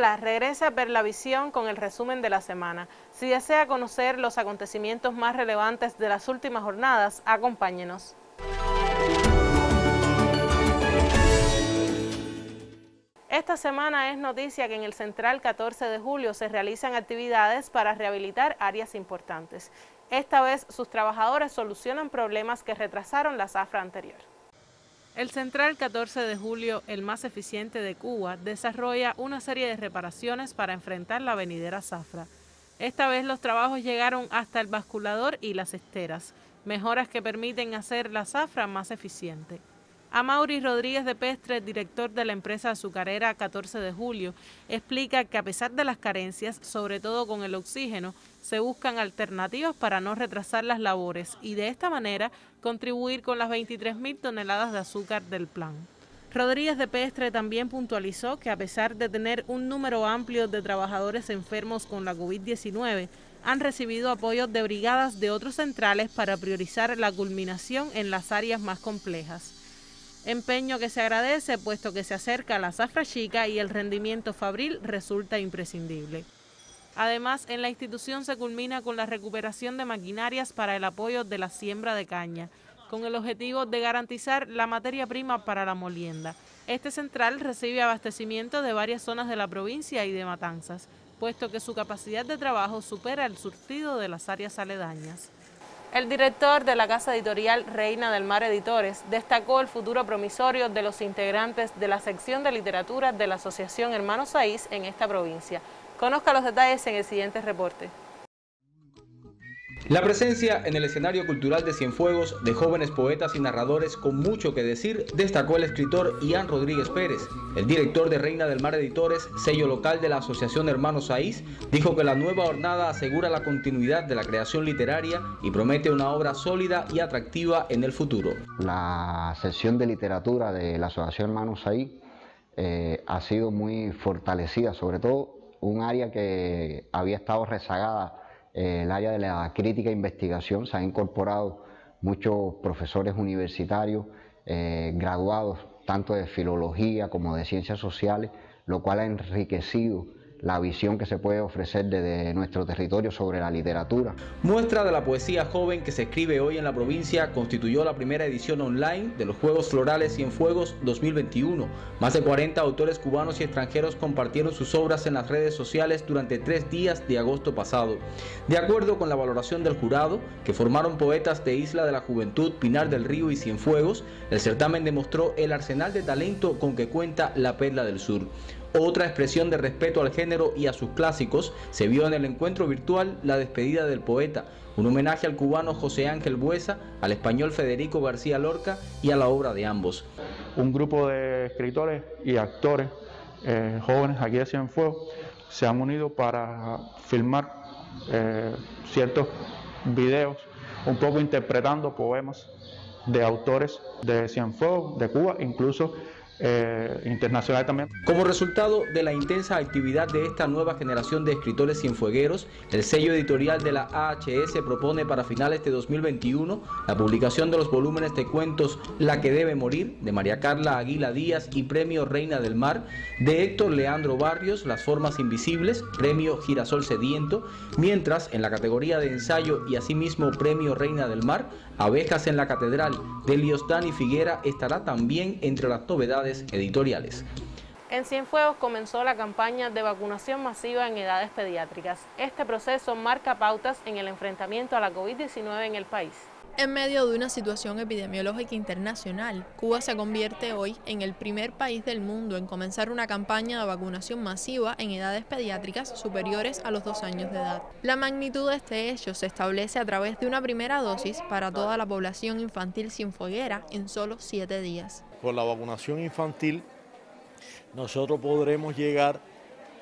Hola, regresa a ver la visión con el resumen de la semana. Si desea conocer los acontecimientos más relevantes de las últimas jornadas, acompáñenos. Esta semana es noticia que en el Central 14 de julio se realizan actividades para rehabilitar áreas importantes. Esta vez sus trabajadores solucionan problemas que retrasaron la zafra anterior. El Central 14 de julio, el más eficiente de Cuba, desarrolla una serie de reparaciones para enfrentar la venidera zafra. Esta vez los trabajos llegaron hasta el basculador y las esteras, mejoras que permiten hacer la zafra más eficiente. A Mauri Rodríguez de Pestre, director de la empresa azucarera 14 de julio, explica que a pesar de las carencias, sobre todo con el oxígeno, se buscan alternativas para no retrasar las labores y de esta manera contribuir con las 23.000 toneladas de azúcar del plan. Rodríguez de Pestre también puntualizó que a pesar de tener un número amplio de trabajadores enfermos con la COVID-19, han recibido apoyos de brigadas de otros centrales para priorizar la culminación en las áreas más complejas empeño que se agradece puesto que se acerca la zafra chica y el rendimiento fabril resulta imprescindible. Además, en la institución se culmina con la recuperación de maquinarias para el apoyo de la siembra de caña, con el objetivo de garantizar la materia prima para la molienda. Este central recibe abastecimiento de varias zonas de la provincia y de Matanzas, puesto que su capacidad de trabajo supera el surtido de las áreas aledañas. El director de la casa editorial Reina del Mar Editores destacó el futuro promisorio de los integrantes de la sección de literatura de la Asociación Hermanos Saiz en esta provincia. Conozca los detalles en el siguiente reporte. La presencia en el escenario cultural de Cienfuegos de jóvenes poetas y narradores con mucho que decir destacó el escritor Ian Rodríguez Pérez. El director de Reina del Mar Editores, sello local de la Asociación Hermanos Saiz, dijo que la nueva jornada asegura la continuidad de la creación literaria y promete una obra sólida y atractiva en el futuro. La sesión de literatura de la Asociación Hermanos Saiz eh, ha sido muy fortalecida, sobre todo un área que había estado rezagada eh, el área de la crítica e investigación, se han incorporado muchos profesores universitarios, eh, graduados tanto de filología como de ciencias sociales, lo cual ha enriquecido la visión que se puede ofrecer desde nuestro territorio sobre la literatura. Muestra de la poesía joven que se escribe hoy en la provincia constituyó la primera edición online de los Juegos Florales y en Fuegos 2021. Más de 40 autores cubanos y extranjeros compartieron sus obras en las redes sociales durante tres días de agosto pasado. De acuerdo con la valoración del jurado, que formaron poetas de Isla de la Juventud, Pinar del Río y Cienfuegos, el certamen demostró el arsenal de talento con que cuenta la Perla del Sur. Otra expresión de respeto al género y a sus clásicos se vio en el encuentro virtual La despedida del poeta, un homenaje al cubano José Ángel Buesa, al español Federico García Lorca y a la obra de ambos. Un grupo de escritores y actores eh, jóvenes aquí de Cienfuegos se han unido para filmar eh, ciertos videos, un poco interpretando poemas de autores de Cienfuegos, de Cuba, incluso eh, internacional también. Como resultado de la intensa actividad de esta nueva generación de escritores cienfuegueros, el sello editorial de la AHS propone para finales de 2021 la publicación de los volúmenes de cuentos La que debe morir, de María Carla Aguila Díaz y Premio Reina del Mar, de Héctor Leandro Barrios, Las Formas Invisibles, Premio Girasol Sediento, mientras en la categoría de ensayo y asimismo Premio Reina del Mar, Abejas en la Catedral, de Liostani Figuera estará también entre las novedades editoriales. En Cienfuegos comenzó la campaña de vacunación masiva en edades pediátricas. Este proceso marca pautas en el enfrentamiento a la COVID-19 en el país. En medio de una situación epidemiológica internacional, Cuba se convierte hoy en el primer país del mundo en comenzar una campaña de vacunación masiva en edades pediátricas superiores a los dos años de edad. La magnitud de este hecho se establece a través de una primera dosis para toda la población infantil sin foguera en solo siete días. Con la vacunación infantil, nosotros podremos llegar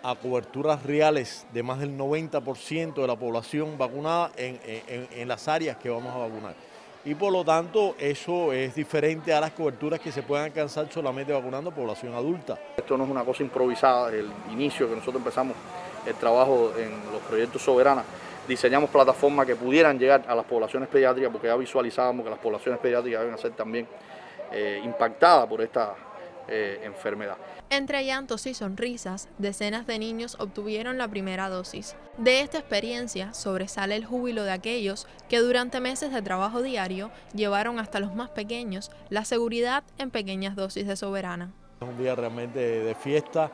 a coberturas reales de más del 90% de la población vacunada en, las áreas que vamos a vacunar. Y por lo tanto eso es diferente a las coberturas que se pueden alcanzar solamente vacunando población adulta. Esto no es una cosa improvisada, el inicio que nosotros empezamos el trabajo en los proyectos soberanos, diseñamos plataformas que pudieran llegar a las poblaciones pediátricas porque ya visualizábamos que las poblaciones pediátricas deben ser también eh, impactadas por esta eh, enfermedad. Entre llantos y sonrisas, decenas de niños obtuvieron la primera dosis. De esta experiencia sobresale el júbilo de aquellos que durante meses de trabajo diario llevaron hasta los más pequeños la seguridad en pequeñas dosis de soberana. Es un día realmente de fiesta.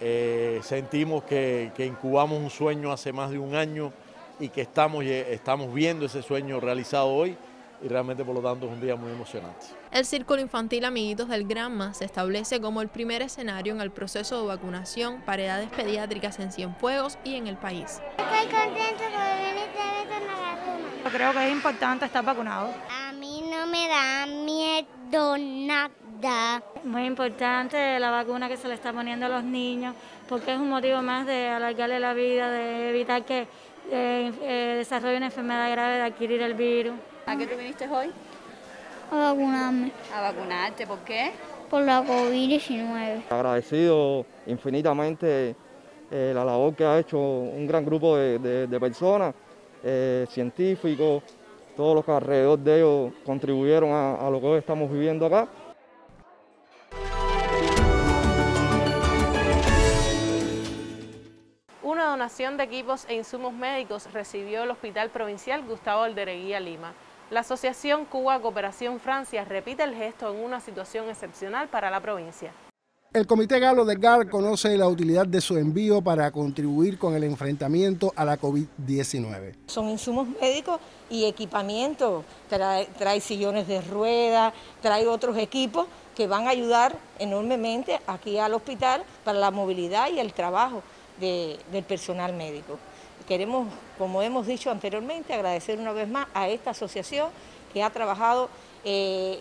Eh, sentimos que, que, incubamos un sueño hace más de un año y que estamos, estamos viendo ese sueño realizado hoy y realmente por lo tanto es un día muy emocionante. El Círculo Infantil Amiguitos del Granma se establece como el primer escenario en el proceso de vacunación para edades pediátricas en Cienfuegos y en el país. Estoy contento por venir a la vacuna. Creo que es importante estar vacunado. A mí no me da miedo nada. Muy importante la vacuna que se le está poniendo a los niños porque es un motivo más de alargarle la vida, de evitar que eh, eh, desarrolle una enfermedad grave, de adquirir el virus. ¿A qué tú viniste hoy? A vacunarme. ¿A vacunarte? ¿Por qué? Por la COVID-19. Agradecido infinitamente eh, la labor que ha hecho un gran grupo de, de, personas, eh, científicos, todos los que alrededor de ellos contribuyeron a, a lo que hoy estamos viviendo acá. Una donación de equipos e insumos médicos recibió el Hospital Provincial Gustavo Aldereguía Lima. La Asociación Cuba Cooperación Francia repite el gesto en una situación excepcional para la provincia. El Comité Galo de GAR conoce la utilidad de su envío para contribuir con el enfrentamiento a la COVID-19. Son insumos médicos y equipamiento, trae, trae, sillones de rueda, trae otros equipos que van a ayudar enormemente aquí al hospital para la movilidad y el trabajo de, del personal médico. Queremos, como hemos dicho anteriormente, agradecer una vez más a esta asociación que ha trabajado eh,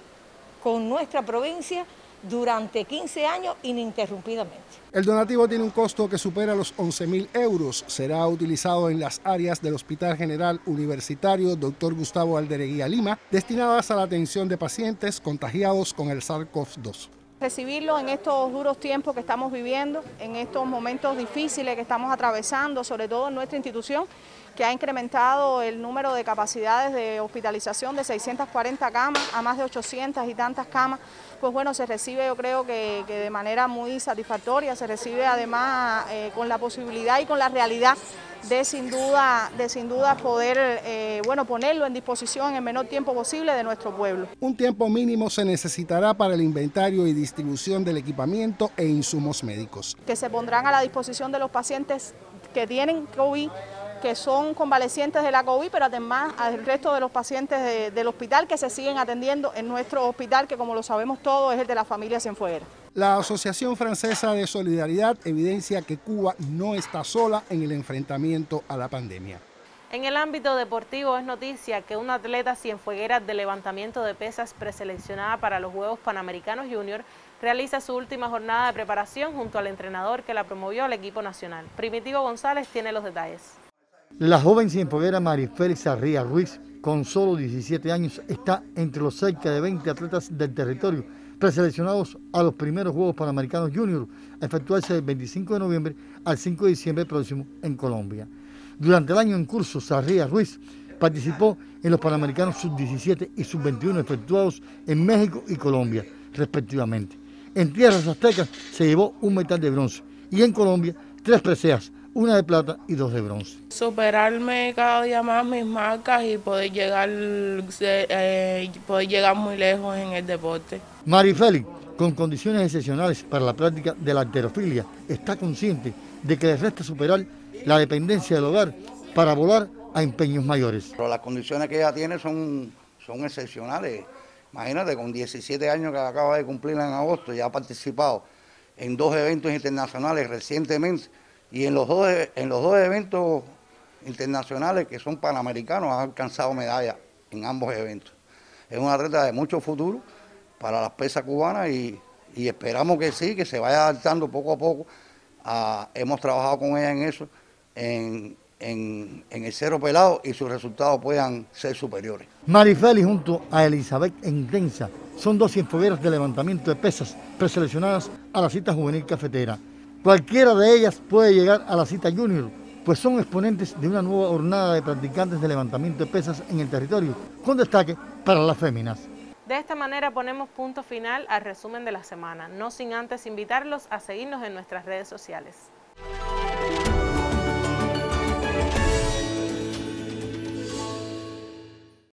con nuestra provincia durante 15 años ininterrumpidamente. El donativo tiene un costo que supera los 11 mil euros. Será utilizado en las áreas del Hospital General Universitario Dr. Gustavo Aldereguía Lima, destinadas a la atención de pacientes contagiados con el SARS-CoV-2 recibirlo en estos duros tiempos que estamos viviendo, en estos momentos difíciles que estamos atravesando, sobre todo en nuestra institución, que ha incrementado el número de capacidades de hospitalización de 640 camas a más de 800 y tantas camas, pues bueno, se recibe yo creo que, de manera muy satisfactoria, se recibe además eh, con la posibilidad y con la realidad de sin duda, de sin duda poder eh, bueno, ponerlo en disposición en el menor tiempo posible de nuestro pueblo. Un tiempo mínimo se necesitará para el inventario y distribución del equipamiento e insumos médicos. Que se pondrán a la disposición de los pacientes que tienen COVID que son convalecientes de la COVID, pero además al resto de los pacientes de, del hospital que se siguen atendiendo en nuestro hospital, que como lo sabemos todos es el de la familia Cienfuegos. La Asociación Francesa de Solidaridad evidencia que Cuba no está sola en el enfrentamiento a la pandemia. En el ámbito deportivo es noticia que una atleta cienfueguera de levantamiento de pesas preseleccionada para los Juegos Panamericanos Junior realiza su última jornada de preparación junto al entrenador que la promovió al equipo nacional. Primitivo González tiene los detalles. La joven cienfueguera Marifélix Arría Ruiz, con solo 17 años, está entre los cerca de 20 atletas del territorio preseleccionados a los primeros Juegos Panamericanos Junior a efectuarse del 25 de noviembre al 5 de diciembre próximo en Colombia. Durante el año en curso, Sarría Ruiz participó en los Panamericanos Sub-17 y Sub-21 efectuados en México y Colombia, respectivamente. En tierras aztecas se llevó un metal de bronce y en Colombia tres preseas, una de plata y dos de bronce. Superarme cada día más mis marcas y poder llegar, eh, poder llegar muy lejos en el deporte. Mari Félix, con condiciones excepcionales para la práctica de la alterofilia, está consciente de que le resta superar la dependencia del hogar para volar a empeños mayores. Pero las condiciones que ella tiene son, son excepcionales. Imagínate, con 17 años que acaba de cumplir en agosto, ya ha participado en dos eventos internacionales recientemente y en los dos, en los dos eventos internacionales que son panamericanos ha alcanzado medallas en ambos eventos. Es una atleta de mucho futuro para las pesas cubanas y, y esperamos que sí, que se vaya adaptando poco a poco. A, hemos trabajado con ella en eso, en, en, en, el cero pelado y sus resultados puedan ser superiores. Marifeli junto a Elizabeth Intensa son dos cienfuegueras de levantamiento de pesas preseleccionadas a la cita juvenil cafetera. Cualquiera de ellas puede llegar a la cita junior, pues son exponentes de una nueva jornada de practicantes de levantamiento de pesas en el territorio, con destaque para las féminas. De esta manera ponemos punto final al resumen de la semana, no sin antes invitarlos a seguirnos en nuestras redes sociales.